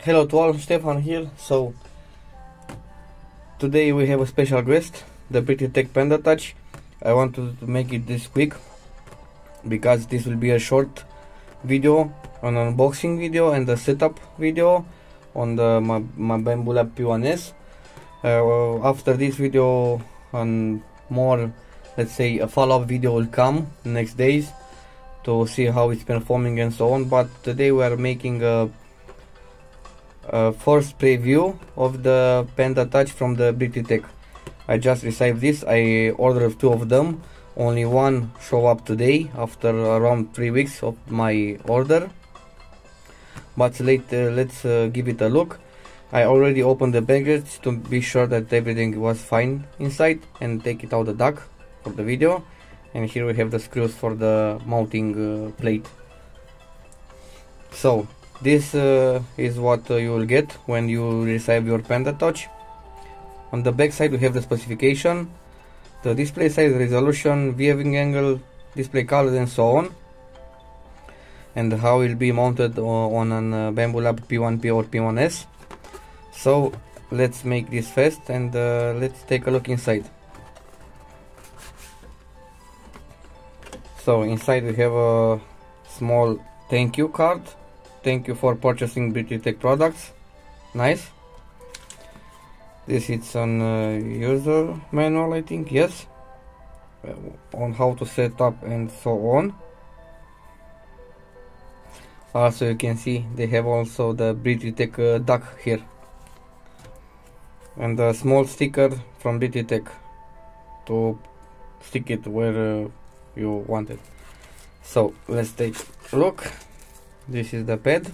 Hello to all, Stefan here. So today we have a special guest, the BigTreeTech Panda Touch. I want to make it this quick because this will be a short video, an unboxing video and a setup video on the my, my Bambu Lab P1S. Uh, after this video, and more, let's say a follow-up video will come next days to see how it's performing and so on. But today we are making a, a first preview of the Panda Touch from the BigTreeTech. I just received this. I ordered two of them. Only one show up today after around three weeks of my order. But let, uh, let's uh, give it a look. I already opened the package to be sure that everything was fine inside and take it out of the dock for the video and here we have the screws for the mounting uh, plate so this uh, is what uh, you will get when you receive your Panda Touch. On the back side we have the specification the display size resolution viewing angle display colors and so on and how it will be mounted on an uh, Bambu Lab P1P or P1S so let's make this fast and uh, let's take a look inside. So inside we have a small thank you card thank you for purchasing BigTreeTech products. Nice. This is an uh, user manual I think yes. Uh, on how to set up and so on. Also you can see they have also the BigTreeTech uh, duck here. And a small sticker from BigTreeTech to stick it where uh, you want it. So let's take a look this is the pad.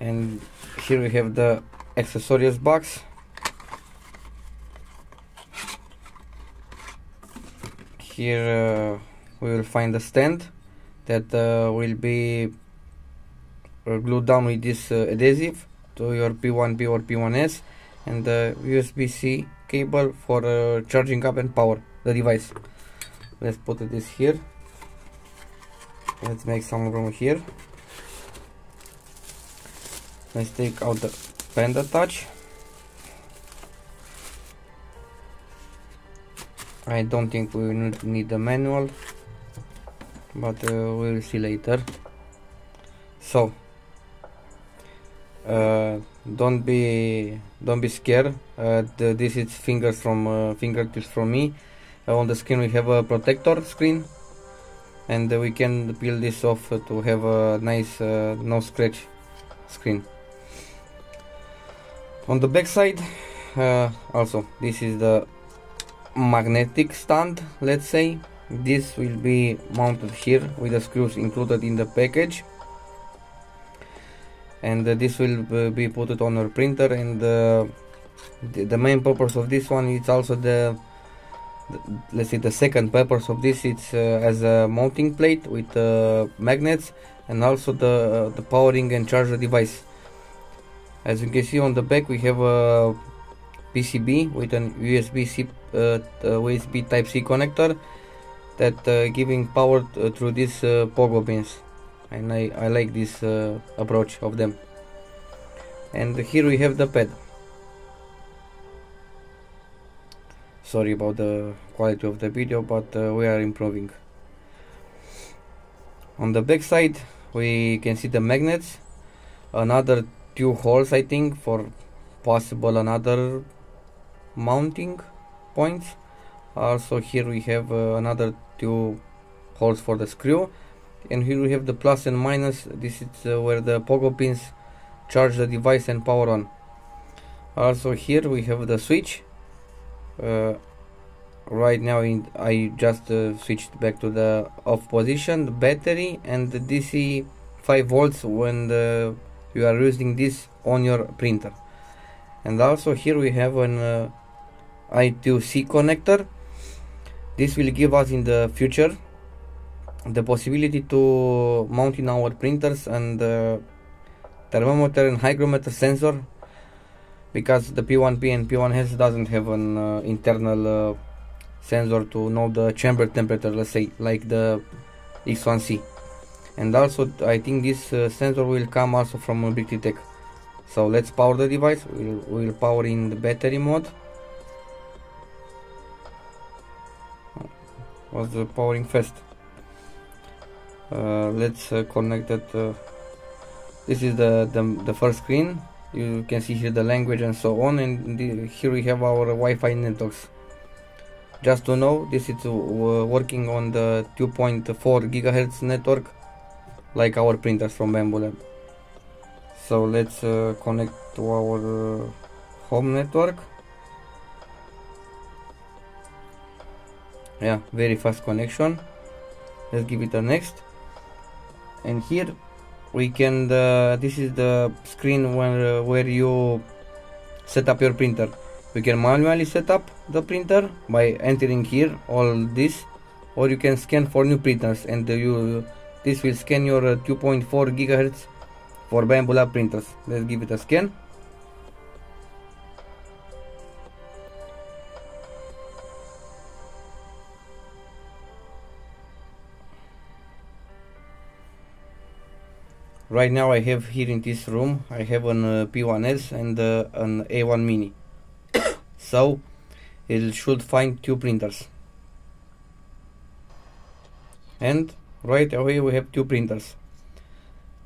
And here we have the accessories box. Here uh, we will find the stand that uh, will be uh, glued down with this uh, adhesive to your P1P or P1S and the USB-C cable for uh, charging up and power the device. Let's put this here let's make some room here. Let's take out the Panda Touch. I don't think we need the manual but uh, we'll see later. So uh, don't be don't be scared. Uh, this is fingers from uh, fingertips from me. Uh, on the screen we have a protector screen and we can peel this off to have a nice uh, no scratch screen. On the back side uh, also this is the magnetic stand let's say. This will be mounted here with the screws included in the package. And uh, this will be put on your printer and uh, the, the, main purpose of this one is also the, let's say the second purpose of this it's uh, as a mounting plate with uh, magnets and also the the powering and charger device. As you can see on the back we have a PCB with an USB-C uh, USB Type-C connector that uh, giving power through these pogo pins and I, I like this uh, approach of them. And here we have the pad sorry about the quality of the video but uh, we are improving. On the back side we can see the magnets. Another two holes I think for possible another mounting points. Also here we have uh, another two holes for the screw. And here we have the plus and minus. This is uh, where the pogo pins charge the device and power on. Also here we have the switch uh, right now in, I just uh, switched back to the off position the battery and the DC 5 volts when the, you are using this on your printer. And also here we have an uh, I2C connector. This will give us in the future the possibility to mount in our printers and uh, thermometer and hygrometer sensor because the P1P and P1S doesn't have an uh, internal uh, sensor to know the chamber temperature let's say like the X1C and also I think this uh, sensor will come also from Tech. so let's power the device. We'll, we'll power in the battery mode. Was the powering fast. Uh, let's uh, connect that uh, this is the, the the first screen you can see here the language and so on and the, here we have our Wi-Fi networks. Just to know this is uh, working on the 2.4 gigahertz network like our printers from Bambu Lab. So let's uh, connect to our uh, home network. Yeah very fast connection. Let's give it a next. And here we can this is the screen where where you set up your printer. We can manually set up the printer by entering here all this or you can scan for new printers and you this will scan your uh, 2.4 gigahertz for Bambu Lab printers. Let's give it a scan right now I have here in this room I have an uh, P1S and uh, an A1 mini. So it should find two printers. And right away we have two printers.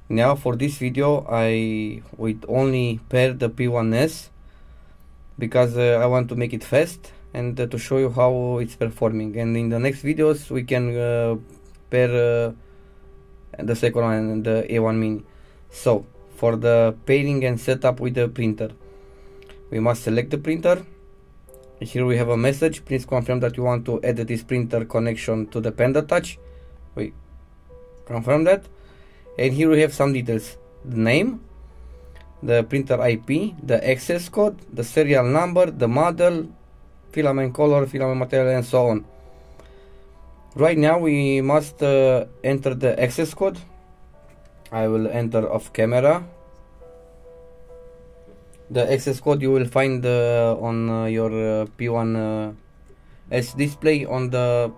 Now for this video I would only pair the P1S because uh, I want to make it fast and uh, to show you how it's performing. And in the next videos we can uh, pair uh, the second one and the A1 mini. So for the pairing and setup with the printer we must select the printer. Here we have a message. Please confirm that you want to add this printer connection to the Panda Touch. We confirm that. And here we have some details. The name the printer IP the access code the serial number the model filament color filament material and so on right now we must uh, enter the access code. I will enter off camera. The access code you will find uh, on uh, your uh, P1 uh, S display on the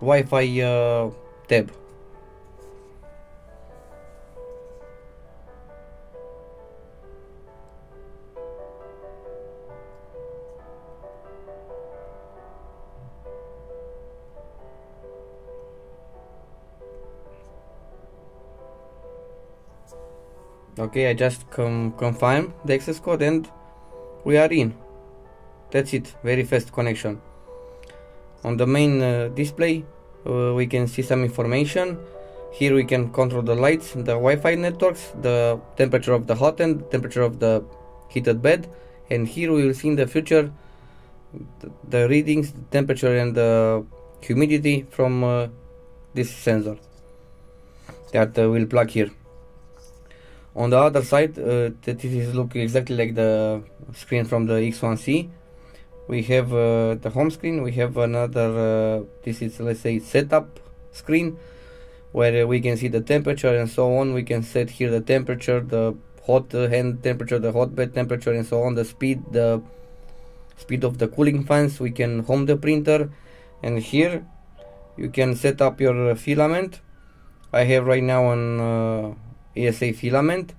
Wi-Fi uh, tab okay I just com confirm the access code and we are in. That's it. Very fast connection. On the main uh, display uh, we can see some information. Here we can control the lights the Wi-Fi networks the temperature of the hot end temperature of the heated bed. And here we will see in the future the, the readings the temperature and the humidity from uh, this sensor that uh, will plug here on the other side uh, that is looking exactly like the screen from the X1C we have uh, the home screen. We have another uh, this is let's say setup screen where we can see the temperature and so on. We can set here the temperature the hot end temperature the hot bed temperature and so on the speed the speed of the cooling fans. We can home the printer. And here you can set up your filament. I have right now on uh, ASA filament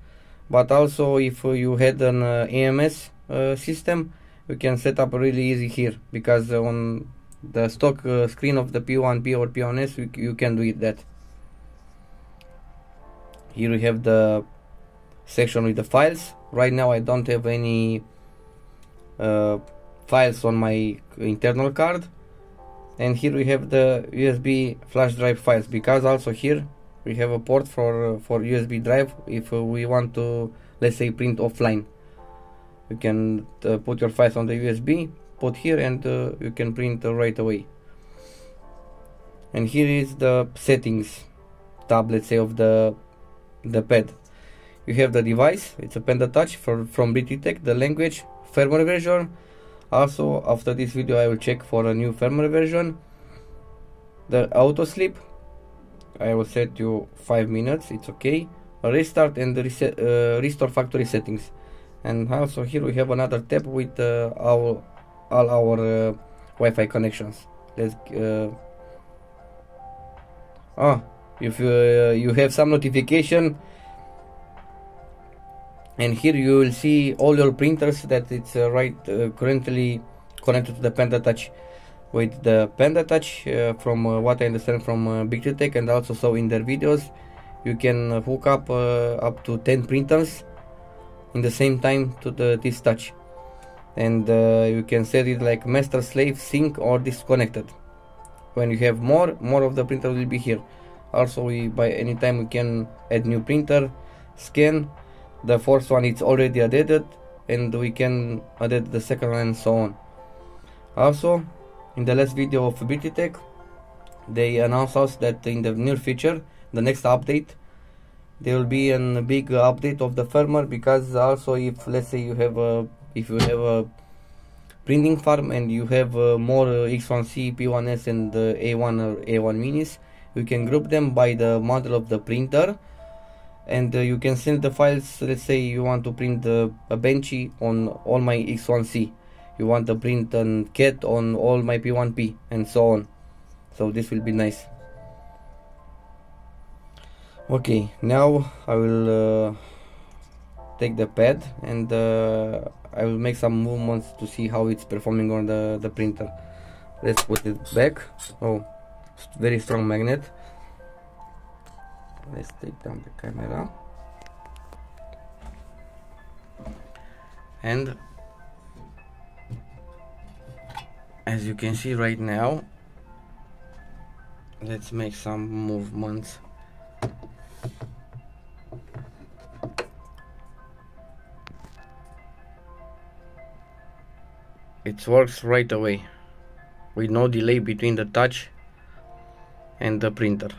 but also if you had an uh, AMS uh, system you can set up really easy here because on the stock uh, screen of the P1P or P1S you, you can do it that. Here we have the section with the files. Right now I don't have any uh, files on my internal card. And here we have the USB flash drive files because also here we have a port for for USB drive. If uh, we want to let's say print offline you can uh, put your files on the USB put here and uh, you can print uh, right away. And here is the settings tab let's say of the the pad. You have the device. It's a Panda Touch for, from Tech. the language firmware version. Also after this video I will check for a new firmware version. The auto sleep I will set you 5 minutes it's okay. Restart and reset, uh, restore factory settings. And also here we have another tab with uh, our all our uh, Wi-Fi connections. Let's uh, oh if uh, you have some notification and here you will see all your printers that it's uh, right uh, currently connected to the PandaTouch with the PandaTouch uh, from uh, what I understand from uh, BigTreeTech and also saw in their videos you can hook up uh, up to 10 printers in the same time to the this touch. And uh, you can set it like master slave sync or disconnected. When you have more more of the printer will be here. Also we by any time we can add new printer scan. The first one is already added and we can add the second one and so on. Also in the last video of BigTreeTech they announced us that in the near future the next update there will be a big update of the firmware because also if let's say you have a if you have a printing farm and you have uh, more uh, X1C, P1S and uh, A1 or A1 minis you can group them by the model of the printer and uh, you can send the files let's say you want to print a benchy on all my X1C you want to print a cat on all my P1P and so on. So this will be nice. Okay now I will uh, take the pad and uh, I will make some movements to see how it's performing on the, the printer. Let's put it back. Oh very strong magnet. Let's take down the camera. And as you can see right now let's make some movements. It works right away. With no delay between the touch and the printer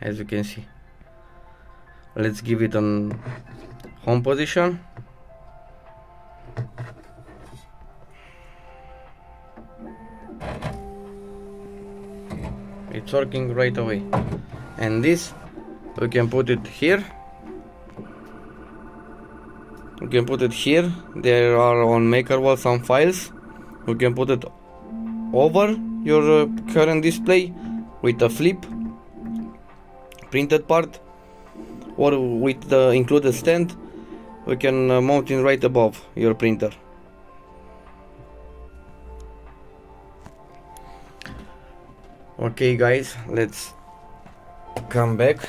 as you can see. Let's give it an home position it's working right away. And this we can put it here. We can put it here. There are on MakerWorld some files. We can put it over your uh, current display with a flip printed part or with the included stand. We can uh, mount it right above your printer okay guys let's come back.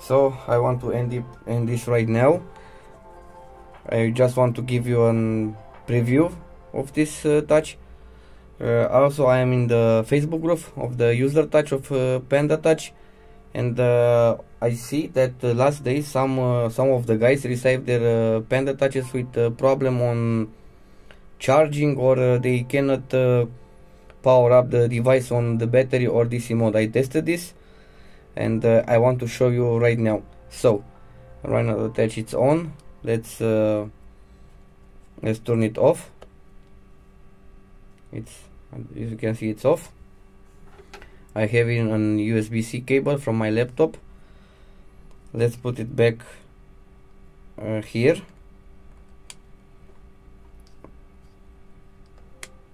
So I want to end, it, end this right now. I just want to give you a preview of this uh, touch. Uh, also I am in the Facebook group of the user touch of uh, PandaTouch and uh, I see that last day some uh, some of the guys received their uh, PandaTouches with a problem on charging or uh, they cannot power up the device on the battery or DC mode. I tested this and I want to show you right now. So right now touch it's on. Let's uh, let's turn it off. It's as you can see it's off. I have it on USB-C cable from my laptop. Let's put it back uh, here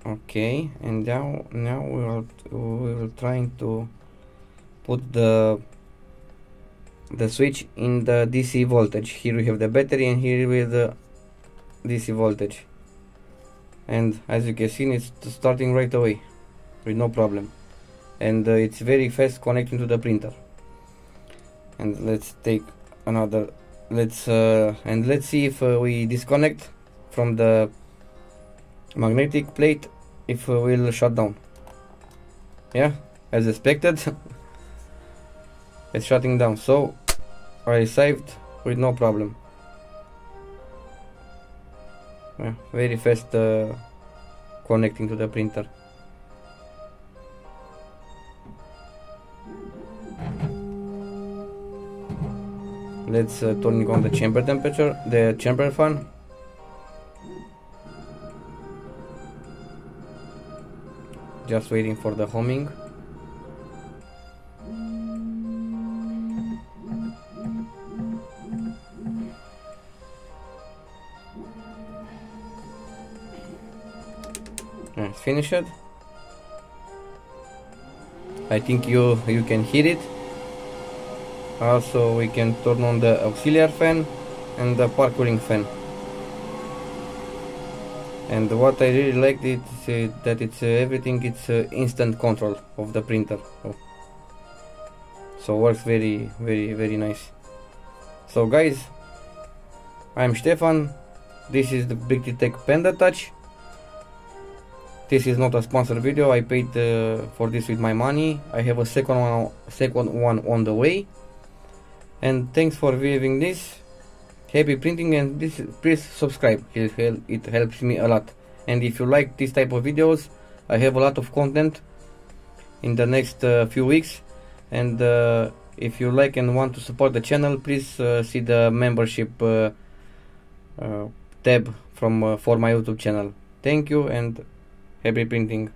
okay and now now we will we will trying to put the the switch in the DC voltage. Here we have the battery and here with the DC voltage. And as you can see it's starting right away with no problem. And uh, it's very fast connecting to the printer. And let's take another let's uh, and let's see if uh, we disconnect from the magnetic plate if uh, we'll shut down. Yeah as expected it's shutting down. So I saved with no problem. Yeah, very fast uh, connecting to the printer. Let's uh, turn on the chamber temperature the chamber fan just waiting for the homing. Let's finish it. I think you you can hear it. Also we can turn on the auxiliary fan and the part cooling fan and what I really liked is uh, that it's uh, everything it's uh, instant control of the printer. Oh. so works very very very nice. So guys I'm Stefan. This is the BigTreeTech Panda Touch. This is not a sponsored video. I paid uh, for this with my money. I have a second one second one on the way. And thanks for viewing this happy printing and this, please subscribe. It, it helps me a lot. And if you like this type of videos I have a lot of content in the next uh, few weeks. And uh, if you like and want to support the channel please uh, see the membership uh, uh, tab from uh, for my youtube channel. Thank you and happy printing